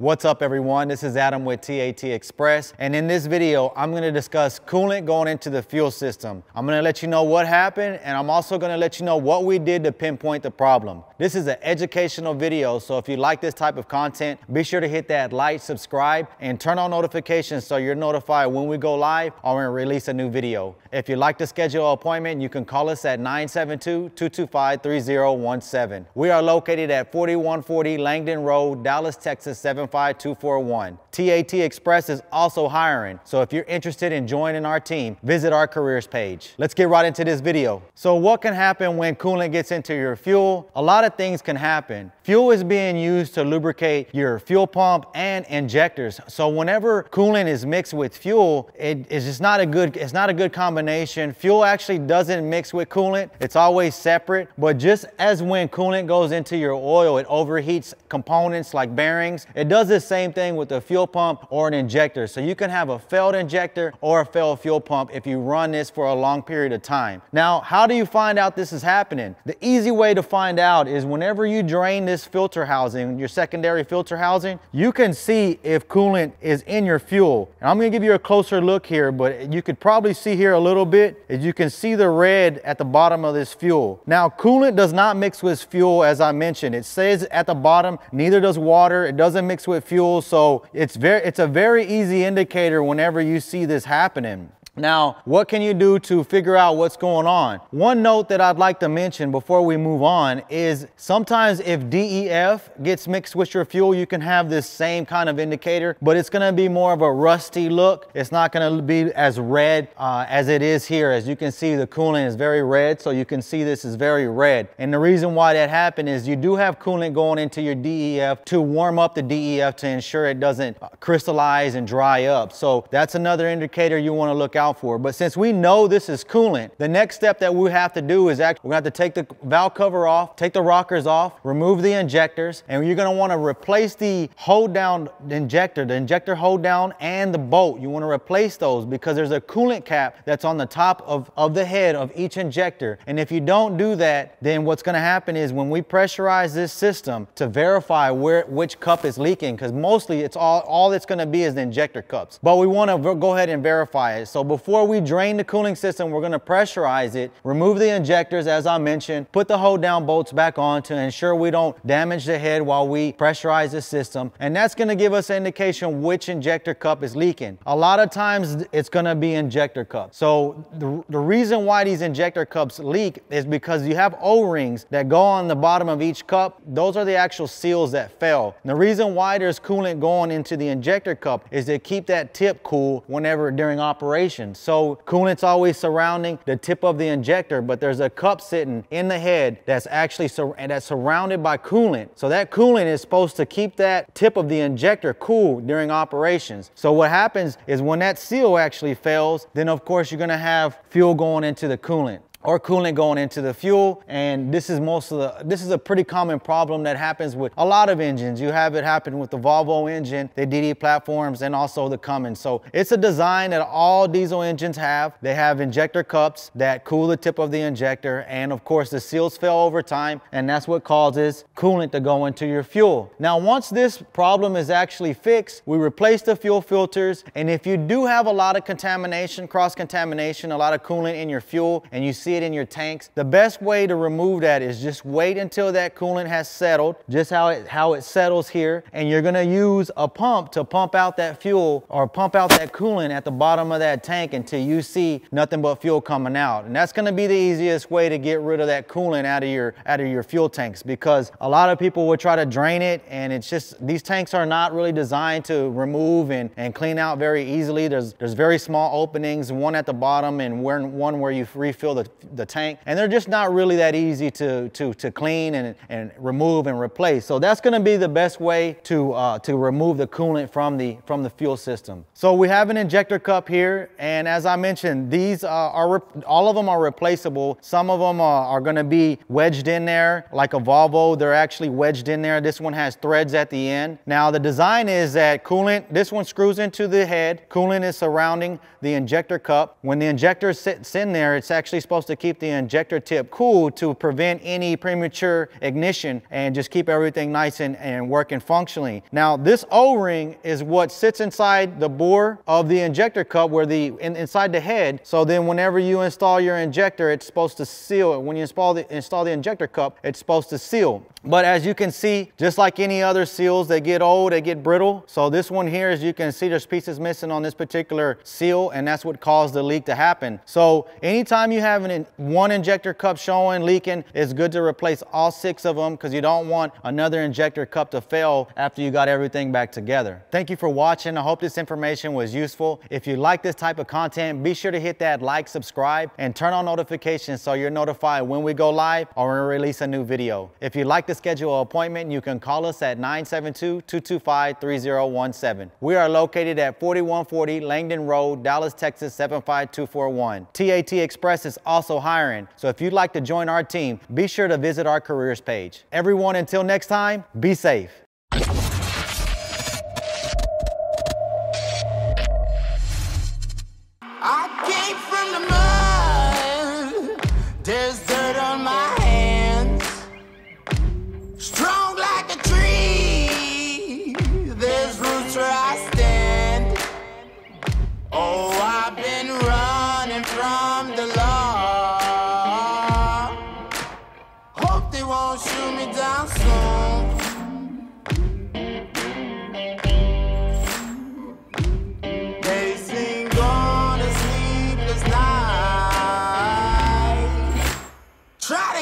What's up everyone? This is Adam with TAT Express and in this video I'm going to discuss coolant going into the fuel system. I'm going to let you know what happened and I'm also going to let you know what we did to pinpoint the problem. This is an educational video so if you like this type of content be sure to hit that like, subscribe and turn on notifications so you're notified when we go live or when we release a new video. If you'd like to schedule an appointment you can call us at 972-225-3017. We are located at 4140 Langdon Road, Dallas, Texas 7 5241. TAT Express is also hiring, so if you're interested in joining our team, visit our careers page. Let's get right into this video. So what can happen when coolant gets into your fuel? A lot of things can happen. Fuel is being used to lubricate your fuel pump and injectors. So whenever coolant is mixed with fuel, it is just not a good, it's not a good combination. Fuel actually doesn't mix with coolant. It's always separate, but just as when coolant goes into your oil, it overheats components like bearings. It does the same thing with a fuel pump or an injector. So you can have a failed injector or a failed fuel pump if you run this for a long period of time. Now, how do you find out this is happening? The easy way to find out is whenever you drain this filter housing, your secondary filter housing, you can see if coolant is in your fuel. And I'm gonna give you a closer look here, but you could probably see here a little bit, as you can see the red at the bottom of this fuel. Now, coolant does not mix with fuel, as I mentioned. It says at the bottom, neither does water. It doesn't mix with fuel. So it's very, it's a very easy indicator whenever you see this happening. Now, what can you do to figure out what's going on? One note that I'd like to mention before we move on is sometimes if DEF gets mixed with your fuel, you can have this same kind of indicator, but it's gonna be more of a rusty look. It's not gonna be as red uh, as it is here. As you can see, the coolant is very red, so you can see this is very red. And the reason why that happened is you do have coolant going into your DEF to warm up the DEF to ensure it doesn't crystallize and dry up. So that's another indicator you wanna look out for. But since we know this is coolant, the next step that we have to do is actually, we're gonna have to take the valve cover off, take the rockers off, remove the injectors, and you're gonna wanna replace the hold down injector, the injector hold down and the bolt. You wanna replace those because there's a coolant cap that's on the top of, of the head of each injector. And if you don't do that, then what's gonna happen is when we pressurize this system to verify where which cup is leaking, because mostly it's all, all it's gonna be is the injector cups. But we wanna go ahead and verify it. So before we drain the cooling system, we're gonna pressurize it, remove the injectors as I mentioned, put the hold down bolts back on to ensure we don't damage the head while we pressurize the system. And that's gonna give us an indication which injector cup is leaking. A lot of times it's gonna be injector cups. So the, the reason why these injector cups leak is because you have O-rings that go on the bottom of each cup. Those are the actual seals that fail. And the reason why there's coolant going into the injector cup is to keep that tip cool whenever during operation. So so coolant's always surrounding the tip of the injector, but there's a cup sitting in the head that's actually sur that's surrounded by coolant. So that coolant is supposed to keep that tip of the injector cool during operations. So what happens is when that seal actually fails, then of course you're gonna have fuel going into the coolant or coolant going into the fuel. And this is most of the this is a pretty common problem that happens with a lot of engines. You have it happen with the Volvo engine the DD platforms and also the Cummins. So it's a design that all diesel engines have. They have injector cups that cool the tip of the injector. And of course the seals fail over time. And that's what causes coolant to go into your fuel. Now once this problem is actually fixed we replace the fuel filters. And if you do have a lot of contamination cross contamination a lot of coolant in your fuel and you see see it in your tanks. The best way to remove that is just wait until that coolant has settled, just how it, how it settles here. And you're gonna use a pump to pump out that fuel or pump out that coolant at the bottom of that tank until you see nothing but fuel coming out. And that's gonna be the easiest way to get rid of that coolant out of your, out of your fuel tanks because a lot of people will try to drain it and it's just, these tanks are not really designed to remove and, and clean out very easily. There's, there's very small openings, one at the bottom and one where you refill the, the tank and they're just not really that easy to, to, to clean and, and remove and replace. So that's gonna be the best way to, uh, to remove the coolant from the, from the fuel system. So we have an injector cup here and as I mentioned, these uh, are, all of them are replaceable. Some of them are, gonna be wedged in there like a Volvo, they're actually wedged in there. This one has threads at the end. Now the design is that coolant, this one screws into the head, coolant is surrounding the injector cup. When the injector sits in there, it's actually supposed to to keep the injector tip cool to prevent any premature ignition and just keep everything nice and, and working functionally. Now this O-ring is what sits inside the bore of the injector cup where the in, inside the head. So then whenever you install your injector, it's supposed to seal it. When you install the, install the injector cup, it's supposed to seal. But as you can see, just like any other seals, they get old, they get brittle. So this one here, as you can see, there's pieces missing on this particular seal, and that's what caused the leak to happen. So anytime you have an, one injector cup showing, leaking, it's good to replace all six of them because you don't want another injector cup to fail after you got everything back together. Thank you for watching. I hope this information was useful. If you like this type of content, be sure to hit that like, subscribe, and turn on notifications so you're notified when we go live or when we release a new video. If you'd like to schedule an appointment, you can call us at 972-225-3017. We are located at 4140 Langdon Road, Dallas, Texas 75241. TAT Express is also hiring, so if you'd like to join our team, be sure to visit our careers page. Everyone, until next time, be safe.